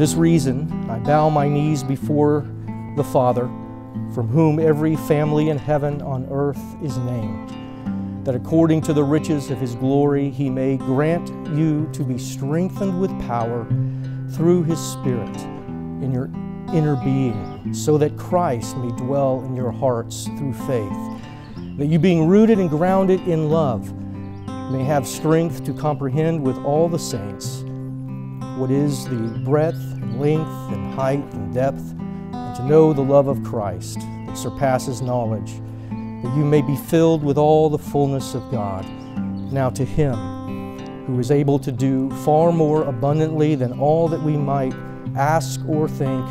this reason, I bow my knees before the Father, from whom every family in heaven on earth is named, that according to the riches of his glory he may grant you to be strengthened with power through his Spirit in your inner being, so that Christ may dwell in your hearts through faith, that you being rooted and grounded in love may have strength to comprehend with all the saints what is the breadth and length and height and depth, and to know the love of Christ that surpasses knowledge, that you may be filled with all the fullness of God. Now to Him who is able to do far more abundantly than all that we might ask or think,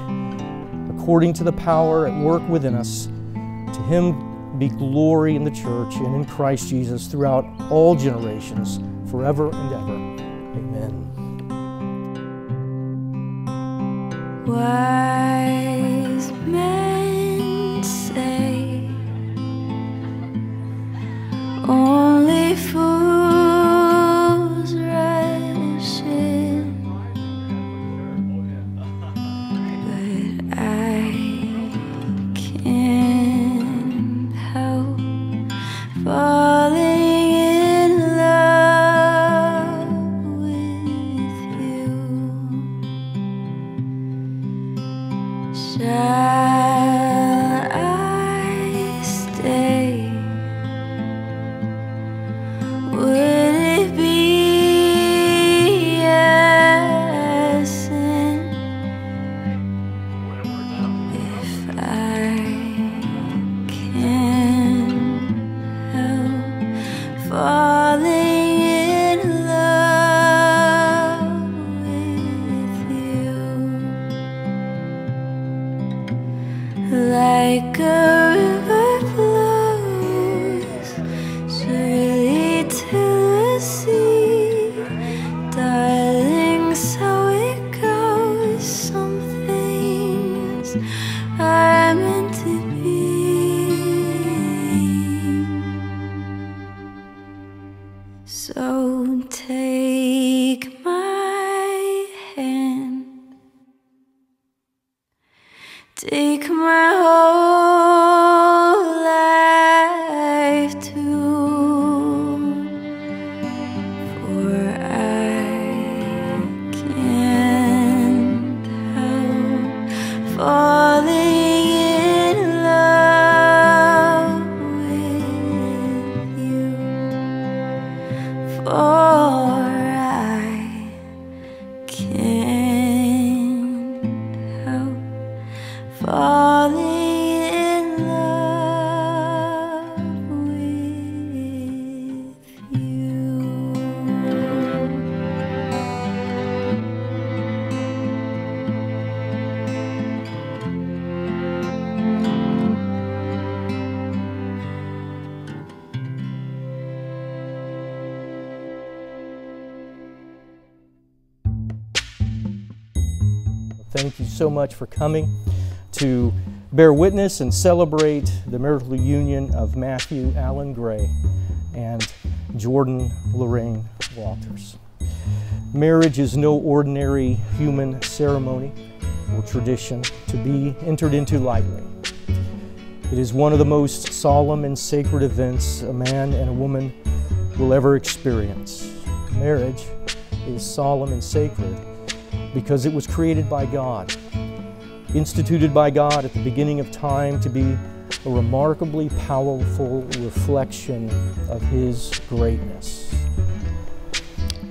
according to the power at work within us, to Him be glory in the church and in Christ Jesus throughout all generations, forever and ever. Amen. Wise falling So take my Thank you so much for coming to bear witness and celebrate the marital union of Matthew Allen Gray and Jordan Lorraine Walters. Marriage is no ordinary human ceremony or tradition to be entered into lightly. It is one of the most solemn and sacred events a man and a woman will ever experience. Marriage is solemn and sacred because it was created by God, instituted by God at the beginning of time to be a remarkably powerful reflection of His greatness.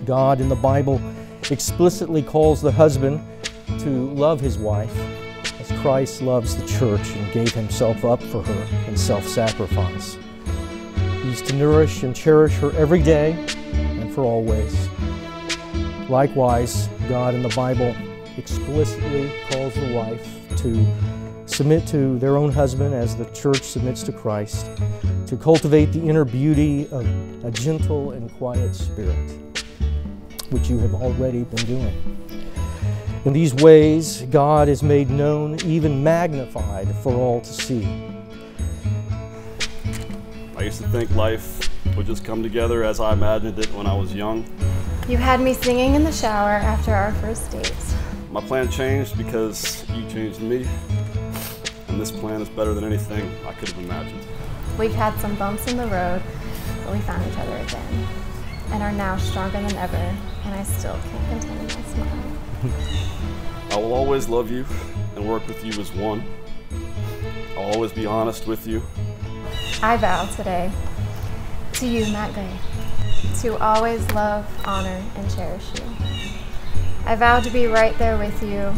God in the Bible explicitly calls the husband to love his wife as Christ loves the church and gave himself up for her in self sacrifice. He's to nourish and cherish her every day and for always. Likewise, God in the Bible explicitly calls the wife to submit to their own husband as the church submits to Christ, to cultivate the inner beauty of a gentle and quiet spirit, which you have already been doing. In these ways, God is made known, even magnified for all to see. I used to think life would just come together as I imagined it when I was young. You had me singing in the shower after our first date. My plan changed because you changed me, and this plan is better than anything I could have imagined. We've had some bumps in the road, but we found each other again and are now stronger than ever, and I still can't contain my smile. I will always love you and work with you as one. I'll always be honest with you. I vow today to you, Matt Gray, to always love, honor, and cherish you. I vow to be right there with you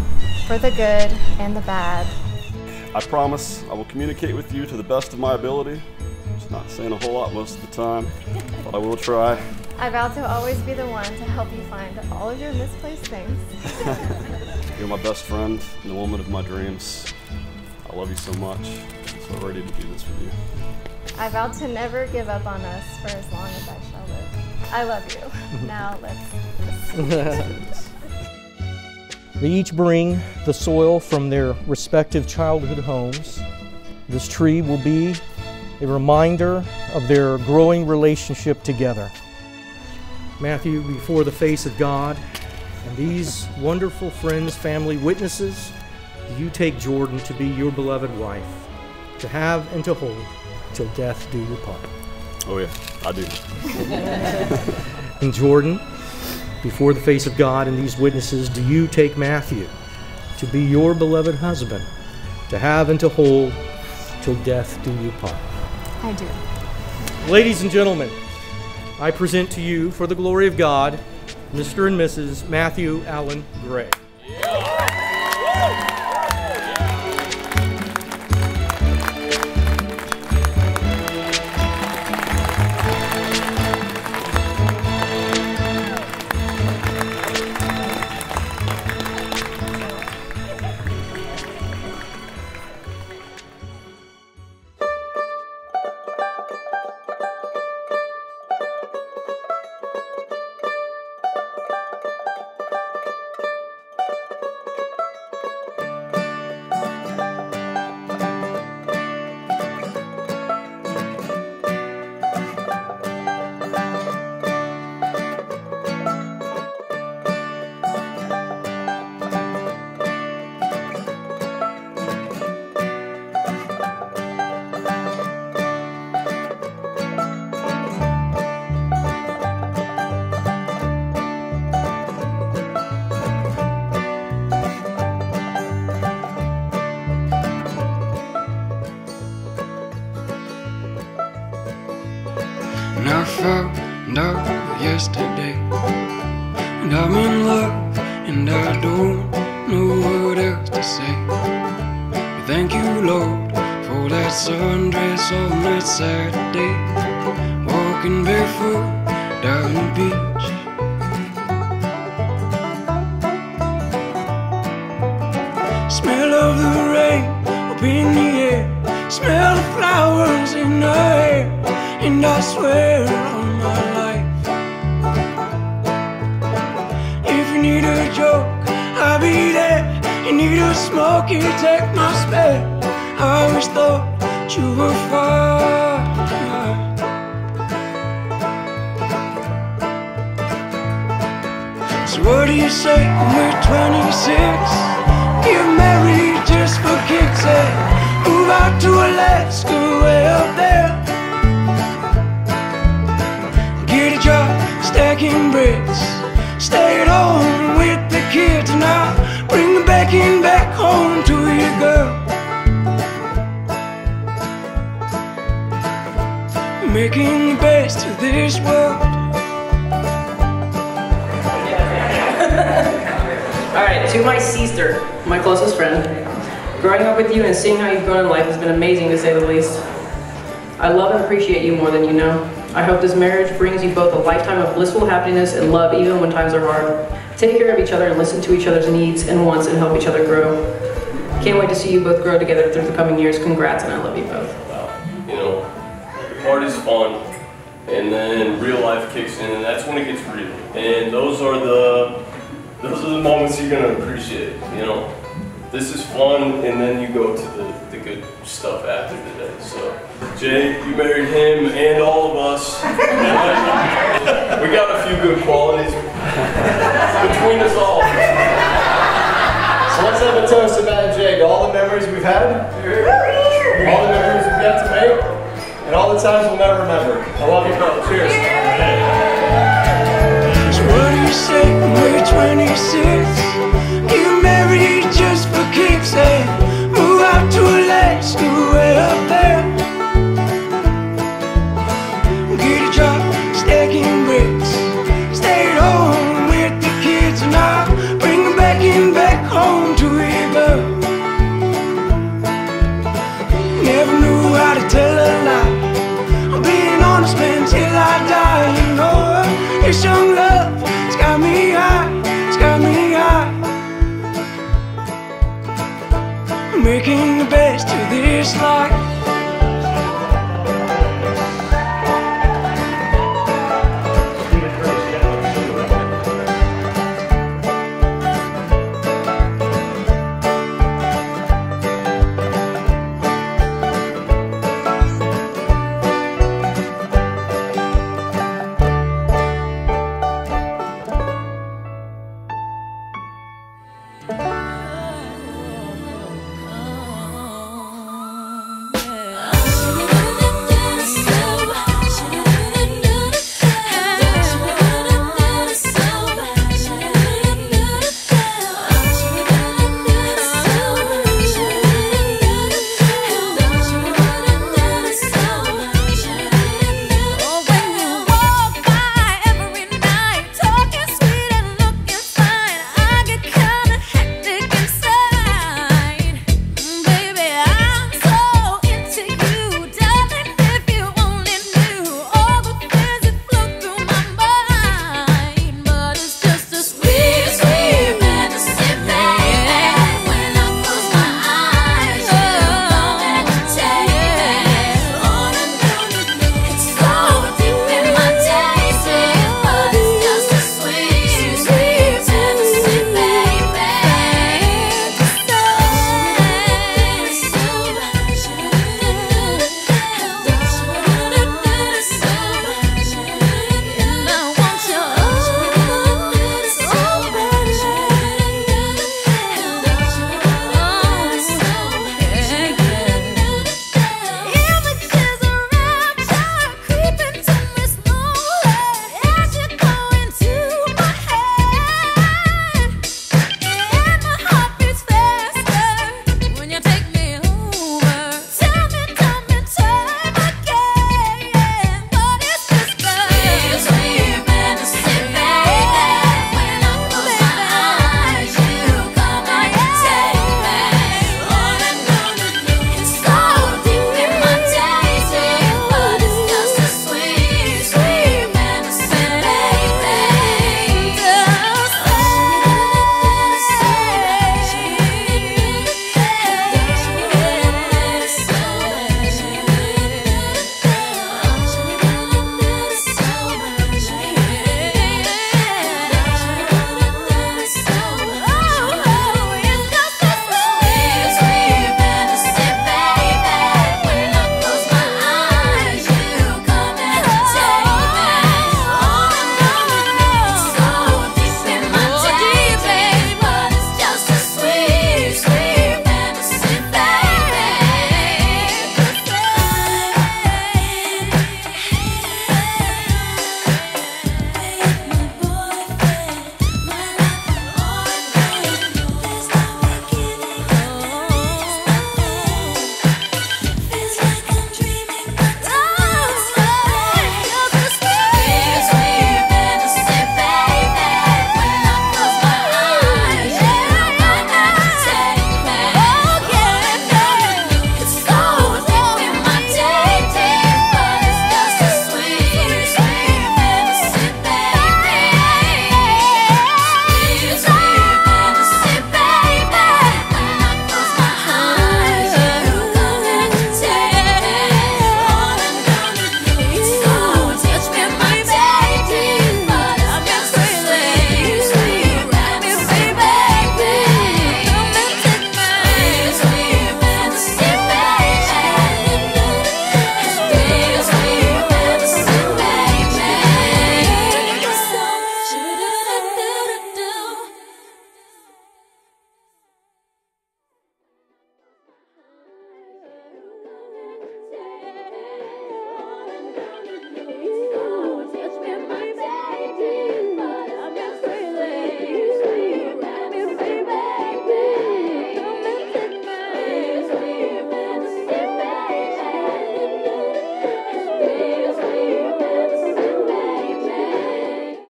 for the good and the bad. I promise I will communicate with you to the best of my ability. It's not saying a whole lot most of the time, but I will try. I vow to always be the one to help you find all of your misplaced things. You're my best friend and the woman of my dreams. I love you so much. I'm so ready to do this with you. I vow to never give up on us for as long as I shall live. I love you. Now let's. They each bring the soil from their respective childhood homes. This tree will be a reminder of their growing relationship together. Matthew, before the face of God and these wonderful friends, family, witnesses, do you take Jordan to be your beloved wife, to have and to hold till death do you part? Oh, yeah, I do. And Jordan, before the face of God and these witnesses, do you take Matthew to be your beloved husband, to have and to hold till death do you part? I do. Ladies and gentlemen, I present to you, for the glory of God, Mr. and Mrs. Matthew Allen Gray. And found out yesterday. And I'm in love and I don't know what else to say. But thank you Lord for that sundress on that Saturday. Walking barefoot down the beach. Smell of the rain up in the air. Smell the flowers in the air. And I swear my life If you need a joke, I'll be there You need a smoke, you take my spare I always thought you were fine So what do you say when we're 26? Get married just for kicks and move out to Alaska way up there. Back home to girl. Making the best of this world. All right, to my sister, my closest friend. Growing up with you and seeing how you've grown in life has been amazing to say the least. I love and appreciate you more than you know. I hope this marriage brings you both a lifetime of blissful happiness and love even when times are hard. Take care of each other and listen to each other's needs and wants and help each other grow. Can't wait to see you both grow together through the coming years. Congrats and I love you both. you know, the party's fun, and then real life kicks in, and that's when it gets real. And those are the those are the moments you're gonna appreciate. You know, this is fun, and then you go to the, the good stuff after today. So, Jay, you married him and all of us. we got a few good qualities between us all. So let's have a toast to Madam Jake. All the memories we've had, all the memories we've yet to make, and all the times we'll never remember. I love you both. Cheers. So what do you say? We're 26. This young love, it's got me high, it's got me high. Making the best of this life.